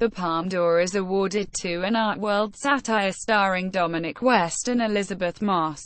The Palme d'Or is awarded to an Art World satire starring Dominic West and Elizabeth Moss.